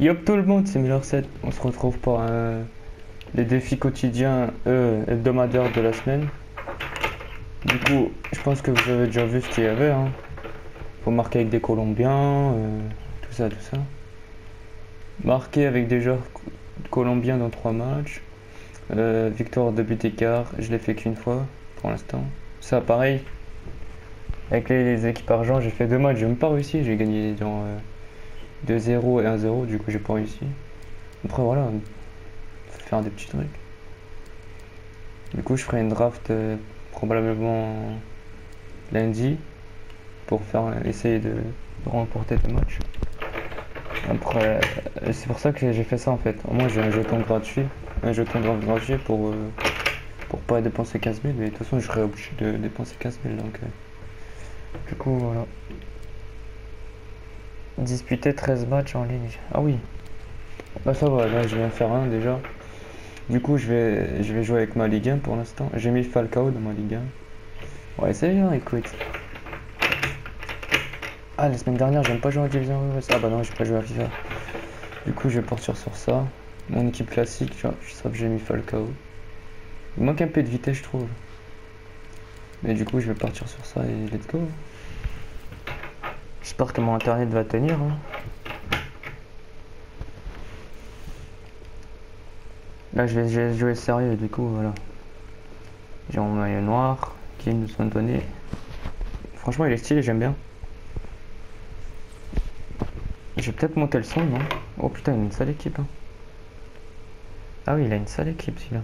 Yop tout le monde, c'est Miller 7. On se retrouve pour les défis quotidiens euh, hebdomadaires de la semaine. Du coup, je pense que vous avez déjà vu ce qu'il y avait. Hein. Faut marquer avec des Colombiens, euh, tout ça, tout ça. Marquer avec des joueurs colombiens dans trois matchs. Euh, victoire de but écart, je l'ai fait qu'une fois pour l'instant. Ça, pareil. Avec les, équipes argent, j'ai fait deux matchs, j'ai même pas réussi. J'ai gagné dans 2-0 et 1-0, du coup j'ai pas réussi. Après voilà, faut faire des petits trucs. Du coup je ferai une draft euh, probablement lundi pour faire essayer de remporter le match. Après, euh, c'est pour ça que j'ai fait ça en fait. Au moins j'ai un jeton gratuit, un jeton gratuit pour euh, pour pas dépenser 15 000, mais de toute façon je serais obligé de dépenser 15 000 donc. du coup voilà. Disputer 13 matchs en ligne. Ah oui. Bah ça va, je viens faire un déjà. Du coup je vais je vais jouer avec ma Ligue 1 pour l'instant. J'ai mis Falcao dans ma Ligue 1. Ouais c'est bien écoute. Ah la semaine dernière j'aime pas jouer à Division Ah bah non j'ai pas joué à FIFA. Du coup je vais partir sur ça. Mon équipe classique, tu vois, je sais que j'ai mis Falcao. Il manque un peu de vitesse je trouve. Mais du coup je vais partir sur ça et let's go. J'espère que mon internet va tenir. Hein. Là, je vais, jouer sérieux, du coup, voilà. J'ai mon maillot noir qui nous sont donnés. Franchement, il est stylé, j'aime bien. Je vais peut-être monter le son, non? Oh putain, il a une sale équipe. Hein. Ah oui, il a une sale équipe, celui-là.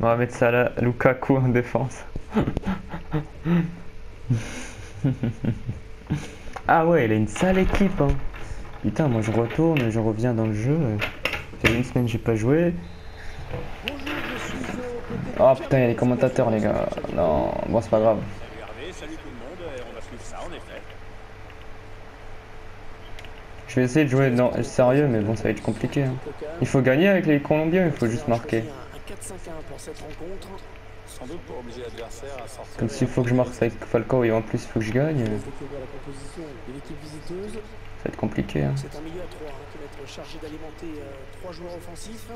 On va mettre ça là, Lukaku en défense. Ah ouais, elle a une sale équipe. Hein. Putain, moi je retourne, je reviens dans le jeu. Ça fait une semaine que j'ai pas joué. Oh putain, il y a les commentateurs, les gars. Non, bon, c'est pas grave. Je vais essayer de jouer non, sérieux, mais bon, ça va être compliqué. Hein. Il faut gagner avec les Colombiens, il faut juste marquer. Comme s'il faut que je marque avec Falcao et en plus il faut que je gagne. Ça va être compliqué. Hein. C'est un milieu à 3 hein, qui va être chargé d'alimenter euh, 3 joueurs offensifs.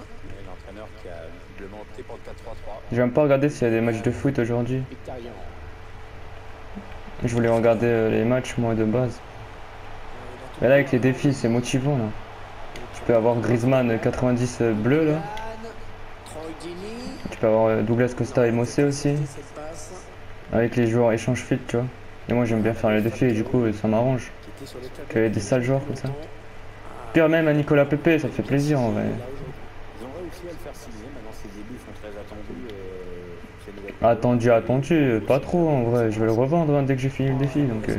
l'entraîneur qui a visiblement opté pour le 4-3-3. Je vais même pas regarder s'il y a des matchs de foot aujourd'hui. Je voulais regarder euh, les matchs moi de base. Mais là avec les défis c'est motivant là. Tu peux avoir Griezmann 90 euh, bleu là avoir euh, Douglas Costa et Mossé aussi. Avec les joueurs échange fit, tu vois. Et moi j'aime bien faire les défis et du coup ça m'arrange. Ait des sales joueurs comme ça. Pire même à Nicolas Pepe, ça fait plaisir en vrai. Attendu, attendu, pas trop en vrai. Je vais le revendre hein, dès que j'ai fini le défi. Donc, euh,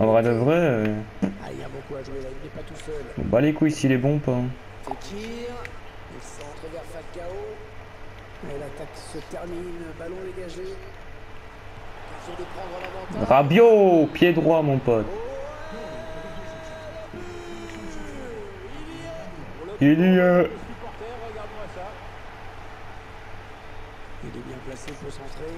en vrai de vrai, euh, bah les couilles s'il est bon pas. Hein. L'attaque se termine, ballon dégagé. De Rabiot, pied droit mon pote. Il y a... Il est bien placé pour centrer.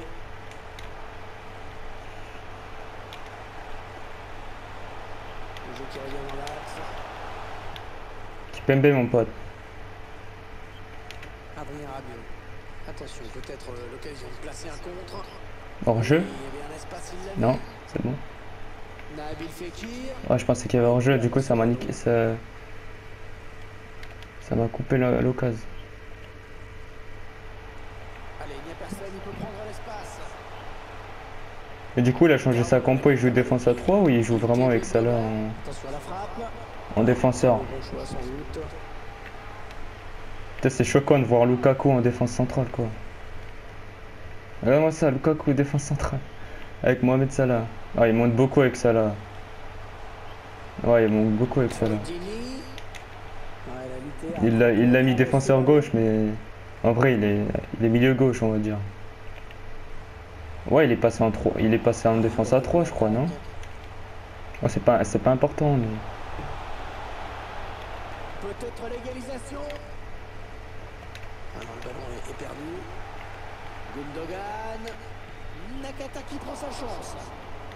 Le jeu qui revient dans l'axe. Kipembe mon pote. Adrien Rabiot. Attention, peut-être euh, l'occasion de placer un contre. Hors-jeu Non, c'est bon. Ouais, je pensais qu'il y avait hors-jeu, du coup ça m'a niqué, ça... Ça m'a coupé l'occasion. Et du coup, il a changé sa compo, il joue défense à 3 ou il joue vraiment avec ça là en, en défenseur? C'est choquant de voir Lukaku en défense centrale, quoi. Regarde-moi ça, Lukaku défense centrale. Avec Mohamed Salah. Ah, il monte beaucoup avec Salah. Ouais, il monte beaucoup avec Salah. Il l'a mis défenseur gauche, mais en vrai, il est, il est milieu gauche, on va dire. Ouais, il est passé en 3, il est passé en défense à 3, je crois, non? C'est pas, pas important, mais... Peut-être l'égalisation le ballon est, perdu. Gundogan. Nakata qui prend sa chance.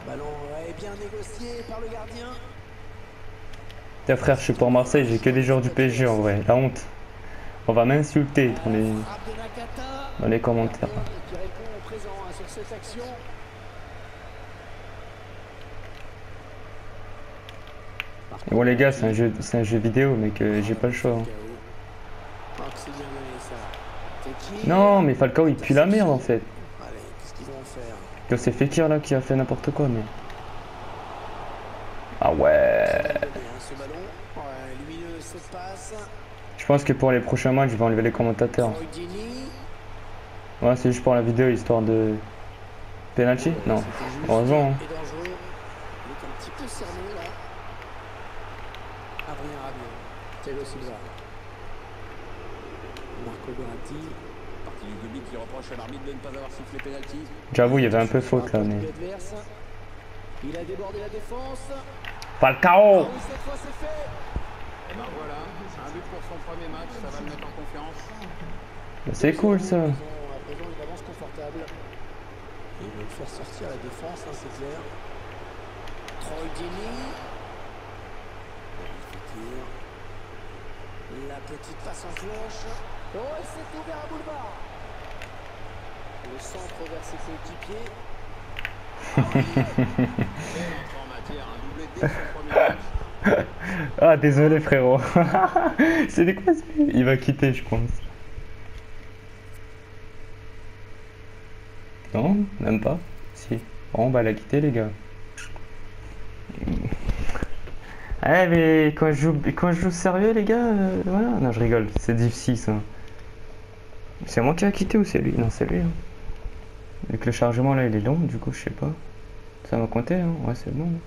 ballon est bien négocié par le gardien. Tiens frère, je suis pour Marseille, j'ai que des joueurs du PSG en vrai, la honte. On va m'insulter dans les, dans les commentaires. Hein. Et bon les gars, c'est un jeu, un jeu vidéo, mais que j'ai pas le choix. hein. Oh, que c'est bien donné, ça. Fekir. Non, mais Falcao il pue la merde en fait. Que c'est Fekir là qui a fait n'importe quoi, mais. Ah ouais. Passe. Je pense que pour les prochains matchs, je vais enlever les commentateurs. Ouais, c'est juste pour la vidéo histoire de. Penalty? Non. Heureusement. hein. Marco Verratti. J'avoue, il y avait un peu faute là, mais. Il a débordé la défense. Falcao Oui, cette fois c'est fait. Et voilà, un but pour son premier match, ça va le mettre en confiance. C'est cool ça. Et ils veulent faire sortir la défense, hein, c'est clair. Troy. Fekir. La petite passe en cloche. Oh, il ouvert à boulevard. Le centre vers ses coéquipiers. Ah, désolé frérot. C'était quoi ce Il va quitter, je pense. Non, même pas. Si. Bon, bah, il a quitté, les gars. Eh, mais quand je joue, quand je joue sérieux, les gars, euh, voilà. Non, je rigole, c'est difficile ça. C'est moi qui a quitté ou c'est lui? Non, c'est lui. Hein. Vu que le chargement là il est long, du coup, je sais pas. Ça va compter, hein Ouais, c'est bon.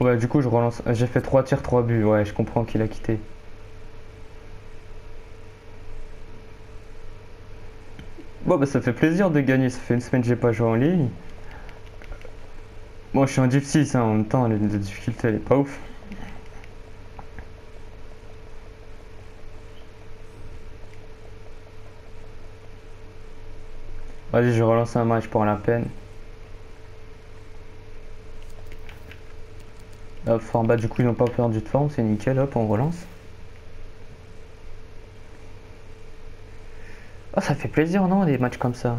Ouais, du coup, je relance. euh, J'ai fait 3 tirs, 3 buts. Ouais, je comprends qu'il a quitté. Bon, bah, ça fait plaisir de gagner. Ça fait une semaine que j'ai pas joué en ligne. Moi, je suis en div 6 hein, en même temps. La difficulté, elle est pas ouf. Vas-y, je relance un match pour la peine. Hop, en bas, du coup, ils n'ont pas perdu de forme, c'est nickel. Hop, on relance. Oh, ça fait plaisir, non, des matchs comme ça.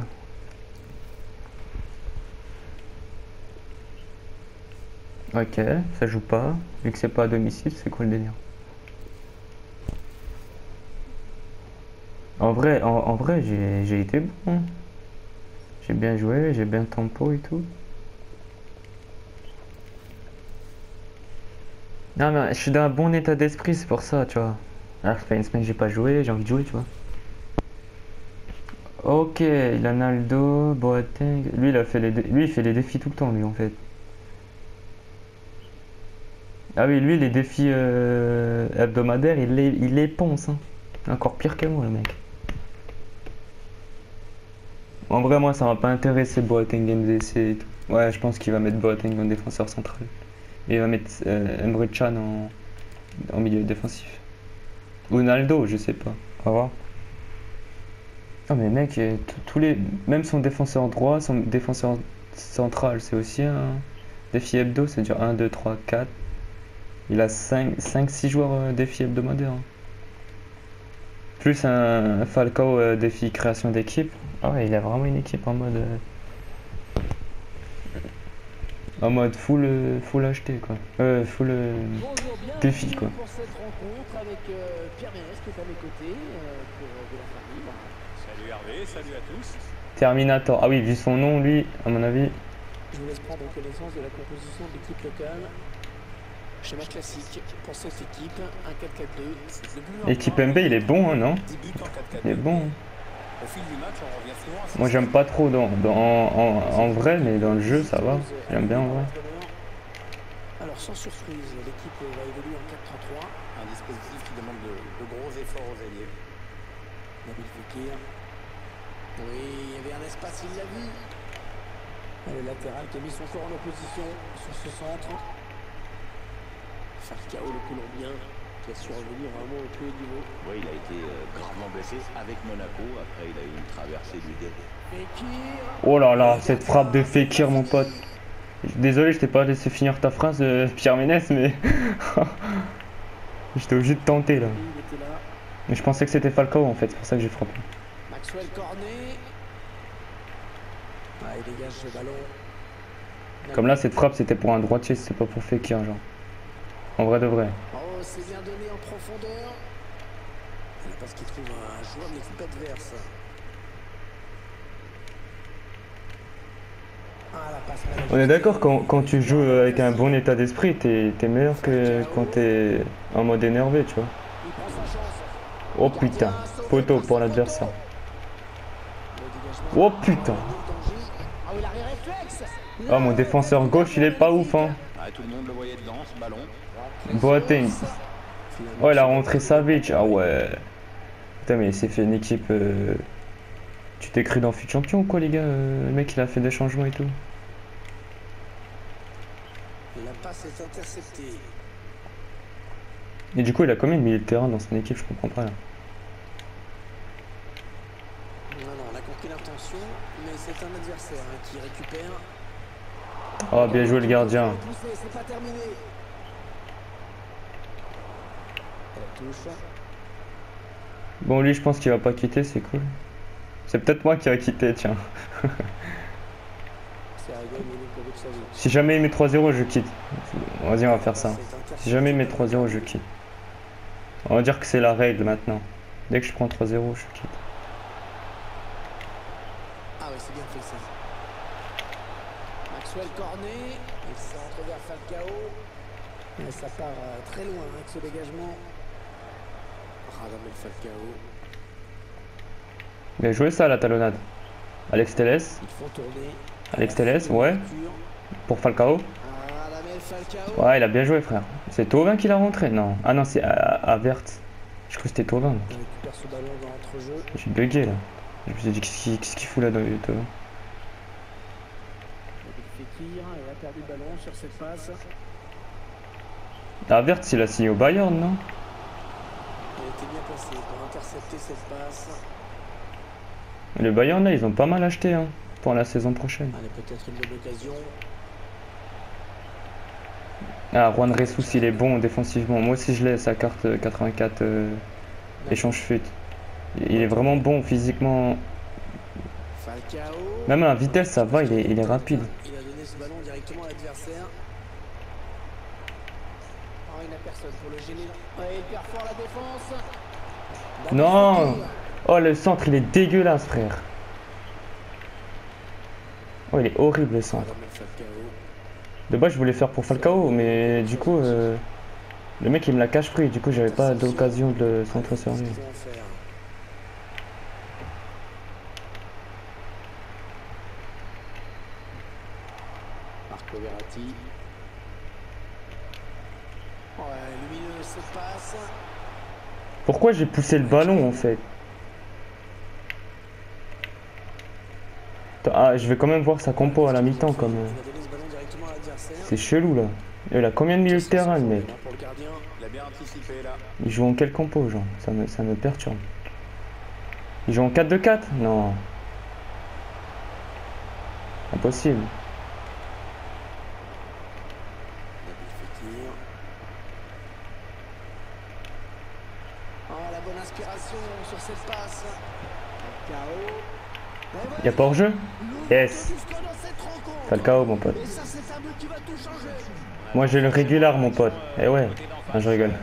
Ok, ça joue pas. Vu que c'est pas à domicile, c'est quoi le délire? En vrai, en, vrai, j'ai j'ai été bon. J'ai bien joué, j'ai bien tempo et tout. Non mais je suis dans un bon état d'esprit, c'est pour ça, tu vois. Alors ça fait une semaine que j'ai pas joué, j'ai envie de jouer, tu vois. Ok, il a Naldo, Boateng. Lui, il a fait les, lui, il fait les défis tout le temps, lui, en fait. Ah oui, lui, les défis euh, hebdomadaires, il les, il les ponce. Hein. Encore pire que moi, le mec. En vrai, moi, ça m'a pas intéressé Boateng MDC et tout. Ouais, je pense qu'il va mettre Boateng en défenseur central. Et il va mettre euh, Can en, milieu défensif. Ou Naldo, je sais pas. On va voir. Non mais mec, euh, tous les... même son défenseur droit, son défenseur central, c'est aussi un défi hebdo, c'est-à-dire 1, 2, 3, 4. Il a 5, 5 6 joueurs euh, défi hebdomadaire. hein. Plus un Falcao euh, défi création d'équipe. Ah ouais, il a vraiment une équipe en mode... euh, En mode full, euh, full acheté quoi. Euh, full... euh, Défi, bienvenue quoi. pour cette rencontre avec euh, Pierre Ménès qui est à mes côtés euh, pour euh, de la famille. Salut Hervé, salut à tous. Terminator. Ah oui, vu son nom, lui, à mon avis... Je vous laisse prendre connaissance de la composition de l'équipe locale. Schéma classique pour cette équipe, un 4-4-2. C'est le but Équipe MB, il est bon, hein, non? 10 buts en 4 4 Il est bon. hein. Au fil du match, on revient souvent à ce Moi j'aime pas trop dans, dans- en, en- en vrai, mais dans le jeu ça va. J'aime bien en vrai. Alors sans surprise, l'équipe va évoluer en 4-3-3. un dispositif qui demande de, de gros efforts aux alliés. Nabil Fekir. Oui, il y avait un espace, il l'a vu. Le latéral qui a mis son corps en opposition sur ce centre. Falcao, le Colombien, qui a su revenir vraiment au plus haut niveau. Oui, il a été euh, gravement blessé avec Monaco. Après, il a eu une traversée du. Oh là là, cette frappe de Fekir mon pote. Désolé, je t'ai pas laissé finir ta phrase, euh, Pierre Ménès, mais. J'étais obligé de tenter là. Mais je pensais que c'était Falcao en fait, c'est pour ça que j'ai frappé. Maxwell Cornet. Ah, il dégage ce ballon. Comme là, cette frappe c'était pour un droitier, c'est pas pour Fekir, genre. En vrai de vrai. Oh, c'est bien profondeur. Il parce qu'il trouve un joueur de l'équipe adverse. Ah, On est d'accord, quand, quand tu joues avec un bon état d'esprit, t'es meilleur que quand t'es en mode énervé, tu vois. Oh putain, poteau pour l'adversaire. Oh putain. Ah. Oh mon défenseur gauche, il est pas ouf, hein. Ah. Boateng. Oh, il a rentré Savic. Ah ouais. Putain, mais il s'est fait une équipe. euh, Tu t'es cru dans Fut Champion ou quoi, les gars Euh, Le mec, il a fait des changements et tout. La passe est interceptée. Et du coup, il a combien de milieu de terrain dans son équipe? Je comprends pas là. Non, non, on a compris l'intention, mais c'est un adversaire hein, qui récupère. Oh, bien joué le gardien. Poussé, c'est pas terminé. Elle touche. Bon, lui, je pense qu'il va pas quitter, c'est cool. C'est peut-être moi qui va quitter, tiens. Si jamais il met 3-0, je quitte. Vas-y, on va faire ça. Si jamais il met 3-0, je quitte. On va dire que c'est la règle maintenant. Dès que je prends 3-0, je quitte. Ah oui, c'est bien fait ça. Maxwell Cornet, il centre vers Falcao. Mais ça part euh, très loin avec ce dégagement. Radamel Falcao. Bien joué ça, la talonnade. Alex Telles. Alex Telles, ouais. Pour Falcao. Ouais, il a bien joué, frère. C'est Tovin qui l'a rentré Non. Ah non, c'est Avert. Je crois que c'était l'entrejeu. J'ai bugué là. Je me suis dit, qu'est-ce qu'il fout là dans le cette passe. Avert, il a signé au Bayern, non? Il a été bien placé pour intercepter cette passe. Le Bayern, là, ils ont pas mal acheté hein, pour la saison prochaine. Allez, peut-être une bonne occasion. Ah, Juan Ressus, il est bon défensivement. Moi aussi, je l'ai, sa carte euh, 84 euh, échange fut. Il est vraiment bon physiquement. Même à la vitesse, ça va, il est, il est rapide. Il a donné ce ballon directement à l'adversaire. Il n'a personne pour le gêner. Ouais, il perd fort la défense. David Non. Oh, le centre, il est dégueulasse, frère. Oh, il est horrible, le centre. De base, je voulais faire pour Falcao, mais du coup, euh, le mec, il me l'a cache pris. Du coup, j'avais pas d'occasion de le centrer sur lui. qu'ils vont faire Marco Verratti. Ouais, lumineux cette passe. Pourquoi j'ai poussé le ballon, en fait Ah, je vais quand même voir sa compo à la mi-temps, euh, directement à l'adversaire. C'est chelou, là. Il a combien de milieux de terrain, le mec. Il joue en quel compo, genre? Ça me, ça me perturbe. Il joue en 4-2-4 Non. Impossible. Nabil Fekir. Oh, la bonne inspiration sur cette passe. Falcao. Y a pas hors-jeu? Yes. Cette rencontre. Falcao, mon pote. Moi, j'ai le régular, mon pote. Eh ouais. Je rigole.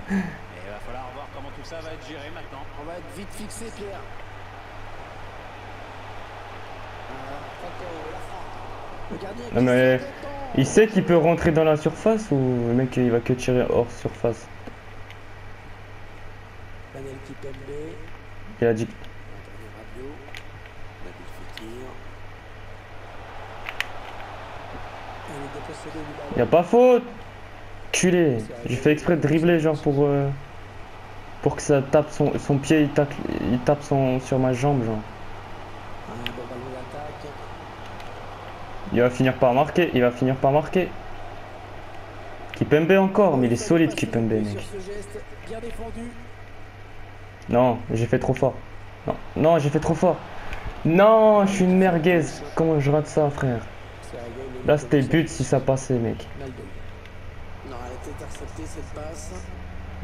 Le mais. Il sait qu'il peut rentrer dans la surface ou le mec, il va que tirer hors surface? Il a dit... Antonio Rabiot. Nabil Fekir. Il est dépossédé du ballon. Y a pas faute Culé J'ai fait exprès de dribbler, genre pour... euh, Pour que ça tape son, son pied, il, tacle, il tape son, sur ma jambe, genre. Il va finir par marquer, il va finir par marquer. Kipembe encore, mais il est solide Kipembe, mec. Non, j'ai fait trop fort. Non, non, j'ai fait trop fort. Non, je suis une merguez. Comment je rate ça, frère? Là, c'était but si ça passait, mec. Non, elle été interceptée cette passe.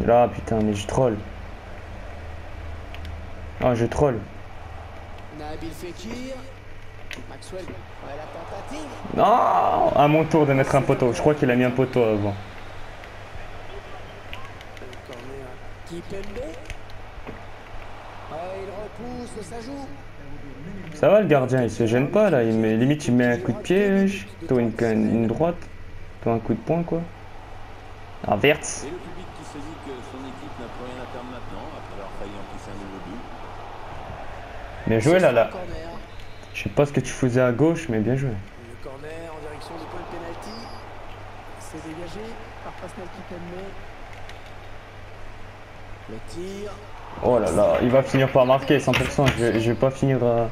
Là, putain, mais je troll. Ah, je troll. Nabil Fekir. Maxwell. Ouais, la tentative. Non À mon tour de mettre un poteau. Je crois qu'il a mis un poteau avant. Kipembe. Ouais, il repousse, ça joue. Ça va, le gardien, il se gêne pas, là. Il met, limite, il met un coup de pied, wesh. Toi, une, une droite. Toi, un coup de poing, quoi. Ah, Verts. Et le public qui se dit que son équipe n'a plus rien à perdre maintenant, après avoir failli encaisser un but. Bien joué, là, là. Je sais pas ce que tu faisais à gauche, mais bien joué. Le corner en direction du point de pénalty. C'est dégagé par Pascal Kipembe. Le tir. Oh là là, il va finir par marquer 100%. Je vais, je vais pas finir à...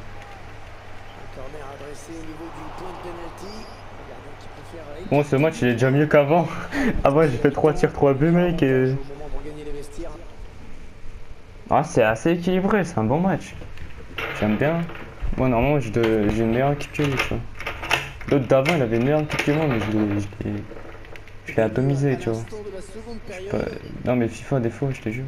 Au niveau du point de préfère Bon, ce match, il est déjà mieux qu'avant. Avant, j'ai fait 3 tirs, 3 buts, mec. Et... Ah, c'est assez équilibré, c'est un bon match. J'aime bien. Moi, normalement, j'ai de- une meilleure équipe que lui. L'autre d'avant, il avait une meilleure équipe que moi, mais je l'ai- atomisé, tu vois. De Pas- Non, mais FIFA, des fois, je te jure.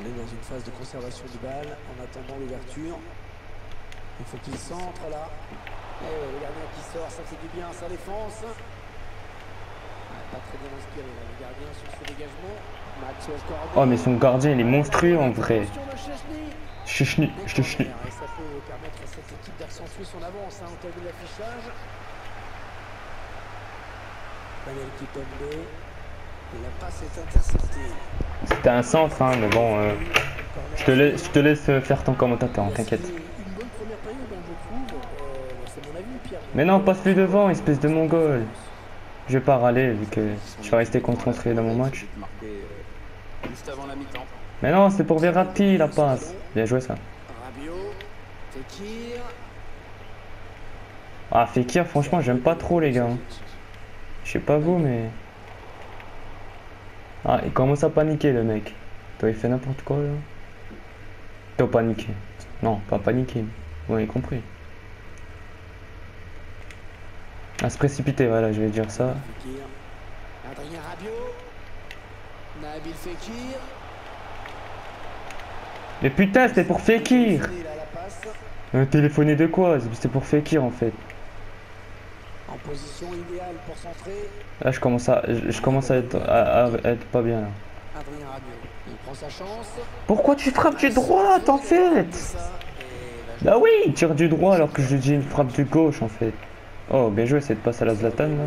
On est dans une phase de conservation du bal en attendant l'ouverture. Il faut qu'il centre là. Et ouais, le gardien qui sort, ça fait du bien à sa défense. Ouais, pas très bien inspiré là, le gardien sur ce dégagement. Maxwell Cornet. Oh, mais son gardien, il est monstrueux en vrai. Attention de Chesney. Chechni, je te chni. Et ça peut permettre à cette équipe d'accentuer son avance hein, en cas de l'affichage. Daniel Kipembe. La passe est interceptée. C'était un centre, hein, mais bon, euh, je, te laisse, je te laisse faire ton commentateur, t'inquiète. Il a signé Une bonne première période, hein, je trouve. Euh, c'est mon avis, Pierre. Mais non, passe-lui devant, espèce de mongol. Je vais pas râler, vu que je vais rester concentré dans mon match. Mais non, c'est pour Verratti, la passe. Bien joué, ça. Ah, Fekir, franchement, j'aime pas trop, les gars. Je sais pas vous, mais... Ah, il commence à paniquer, le mec. Toi, il fait n'importe quoi, là. Toi, paniquer. Non, pas paniquer. Vous avez compris. À se précipiter, voilà, je vais dire ça. Adrien Rabiot. Nabil Fekir. Mais putain, c'était pour Fekir passe. euh, Téléphoner de quoi? C'était pour Fekir, en fait. En position idéale pour centrer. Là, je commence à, je, je commence à être, à- à être pas bien, là. Adrien Rabiot. Il prend sa chance. Pourquoi tu frappes du droit, en fait? La Bah oui, il tire du droit alors que je dis une frappe du gauche en fait. Oh, bien joué cette passe à la Zlatan là.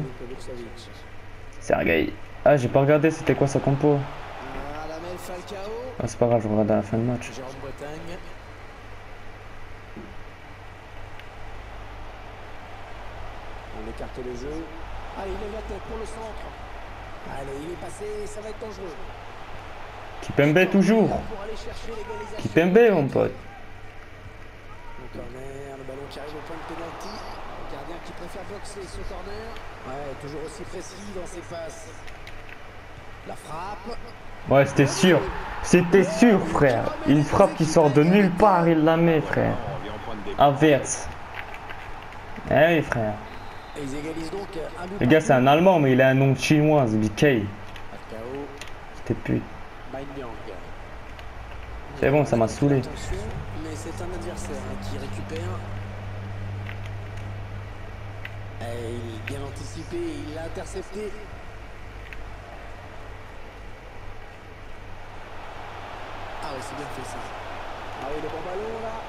Sergei. Ah, j'ai pas regardé c'était quoi sa compo. Ah, c'est pas grave, je regarde à la fin de match. On écarte le jeu. Allez, il lève la tête pour le centre. Allez, il est passé, ça va être dangereux. Kipembe toujours. Kipembe mon pote. Le corner, le ballon qui arrive au point de pénalty. Gardien qui préfère boxer ce corner. Ouais, toujours aussi précis dans ses passes. La frappe. Ouais, c'était sûr. C'était sûr frère. Une frappe qui sort de nulle part, il la met frère. Inverse. Eh oui frère. Et ils égalisent donc un but. Le gars c'est un allemand mais il a un nom chinois, BK. C'était pute. C'est bon, ça m'a saoulé. Mais c'est un adversaire hein, qui récupère. Il est bien anticipé, il l'a intercepté. Ah oui, c'est bien fait ça. Ah oui, le bon ballon là.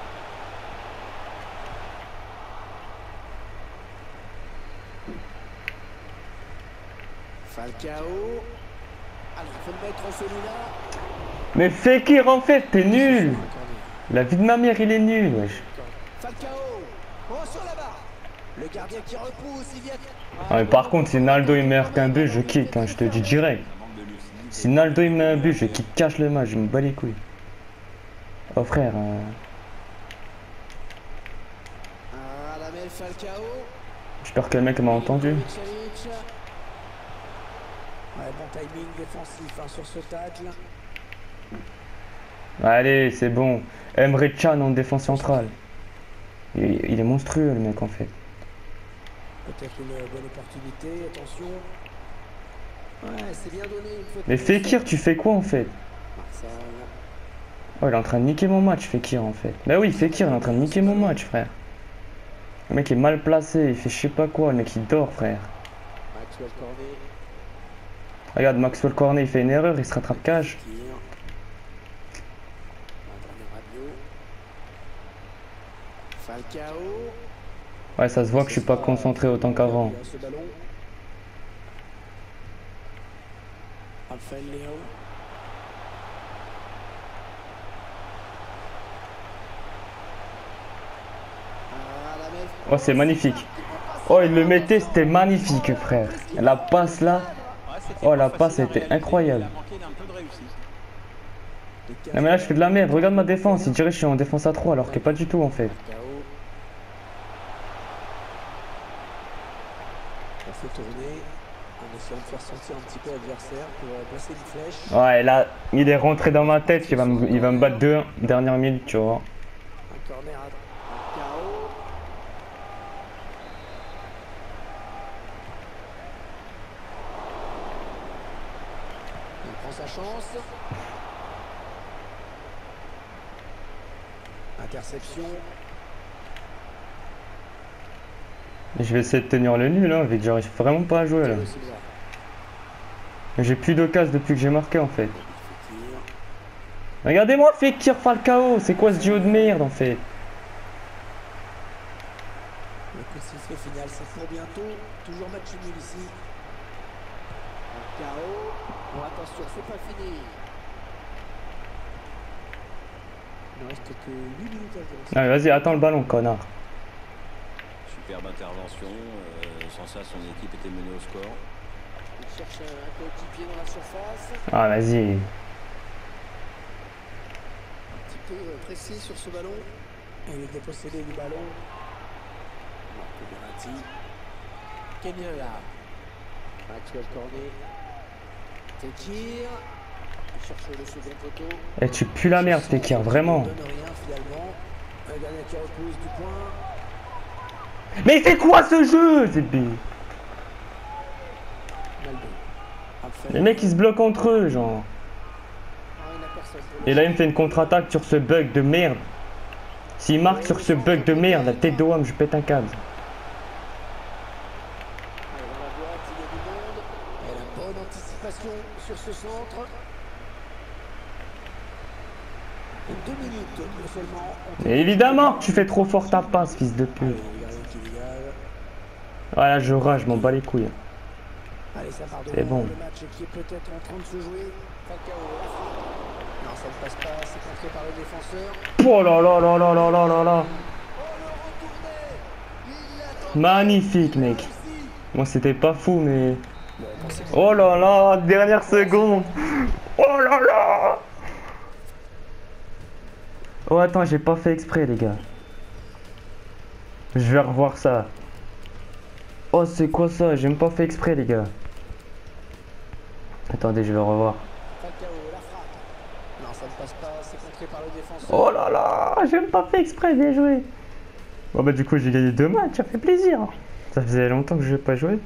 Falcao. Alors, il faut le mettre en celui-là. Mais Fekir en fait, t'es nul. La vie de ma mère, il est nul, wesh. Falcao Oh sur la barre Le gardien qui repousse, il vient Ah, mais par contre, si Naldo il marque un but, je kick, hein, je te dis direct. Si Naldo il met un but, je kick cache le match, je me bats les couilles. Oh frère, euh, Falcao j'espère que le mec m'a entendu. Ouais, bon timing défensif hein, sur ce tacle. Allez, c'est bon. Emre Can en défense centrale. Il, il est monstrueux le mec en fait. Peut-être une bonne opportunité, attention. Ouais, c'est bien donné. une Mais Fekir, tu fais quoi en fait? Marcel. Oh, il est en train de niquer mon match, Fekir en fait. Bah oui, Fekir, il est en train de niquer mon match, frère. Le mec est mal placé, il fait je sais pas quoi, le mec il dort, frère. Maxwell Cornet. Regarde, Maxwell Cornet, il fait une erreur, il se rattrape Rabiot. Falcao. Ouais, ça se voit que je suis pas concentré autant qu'avant. Oh, c'est magnifique. Oh, il le mettait, c'était magnifique, frère. La passe là. Oh, la passe était incroyable. Non, mais là, je fais de la merde. Regarde ma défense. Il dirait que je suis en défense à 3, alors que pas du tout en fait. KO. On fait tourner en essayant de faire sentir un petit peu l'adversaire pour euh, placer une flèche. Ouais, là, il est rentré dans ma tête. Il va me, il va me battre 2 dernière minute, tu vois. Un corner à un KO. Il prend sa chance. Interception. Je vais essayer de tenir le nul, hein, vu que j'arrive vraiment pas à jouer là. J'ai plus d'occasion depuis que j'ai marqué en fait. Regardez-moi Fekir Falcao, c'est quoi ce duo de merde en fait? Le coup de sifflet final, c'est pour bientôt. Toujours match nul ici. KO. Bon, attention, c'est pas fini. Il ne reste que 8 minutes à jouer. Allez, vas-y, attends le ballon, connard. Superbe intervention. euh, sans ça, son équipe était menée au score. Cherche un coéquipier dans la surface. Ah, vas-y. Un petit peu euh, précis sur ce ballon. Et il est dépossédé du ballon. Marco Verratti. Kenyola. Maxwell Cornet. Fekir. Il cherche le second poteau. Eh, tu pues la merde, Fekir, vraiment. Il donne rien finalement. Un gardien qui repousse du point. Mais c'est quoi ce jeu. Raphaël. Les mecs ils se bloquent entre eux, genre. Et là, il me fait une contre-attaque sur ce bug de merde. S'il marque sur ce bug de merde, la tête de je pète un câble. Sur ce évidemment tu fais trop fort ta passe, fils de pute. Voilà, je rage, je m'en bats les couilles. Allez, ça part de C'est bon. Le match qui est peut-être en train de se jouer. Falcao, la frappe. Non, ça ne passe pas. C'est contré par le défenseur. Oh là là là là là là là là. Magnifique, mec. Moi, c'était pas fou, mais. Bon, Oh là là, dernière seconde. Oh là là. Oh, attends, j'ai pas fait exprès, les gars. Je vais revoir ça. Oh, c'est quoi ça? J'ai même pas fait exprès, les gars. Attendez, je vais revoir. Oh là là, j'ai même pas fait exprès, bien joué. Bon bah du coup j'ai gagné deux matchs, ça fait plaisir. Ça faisait longtemps que je n'ai pas joué.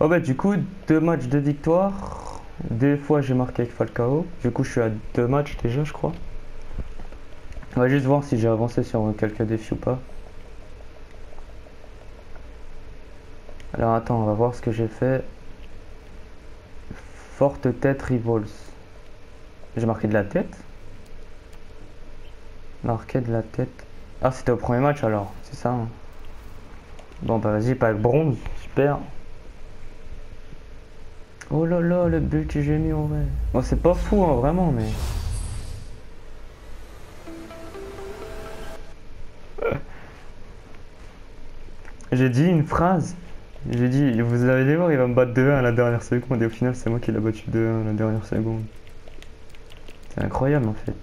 Bon bah du coup deux matchs de victoire. Deux fois j'ai marqué avec Falcao. Du coup je suis à deux matchs déjà je crois. On va juste voir si j'ai avancé sur quelques défis ou pas. Alors attends, on va voir ce que j'ai fait. Forte tête Revolts. J'ai marqué de la tête. Marqué de la tête. Ah, c'était au premier match alors, c'est ça. hein. Bon, bah vas-y, pas bronze, super. Oh là là, le but que j'ai mis en vrai. Bon, c'est pas fou, hein, vraiment, mais. J'ai dit une phrase. J'ai dit, vous allez voir, il va me battre 2-1 à la dernière seconde. Et au final, c'est moi qui l'ai battu 2-1 à la dernière seconde. C'est incroyable en fait.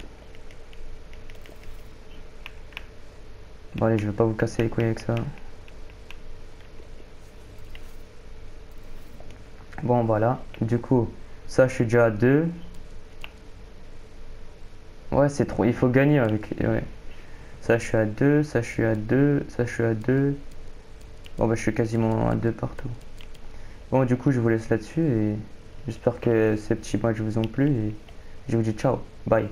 Bon allez, je vais pas vous casser les couilles avec ça. Bon voilà, du coup, ça je suis déjà à 2. Ouais, c'est trop. Il faut gagner avec. Ouais. Ça, je suis à 2. Ça, je suis à 2. Ça, je suis à 2. Bon, bah, je suis quasiment à 2 partout. Bon, du coup, je vous laisse là-dessus et j'espère que ces petits matchs vous ont plu et je vous dis ciao. Bye.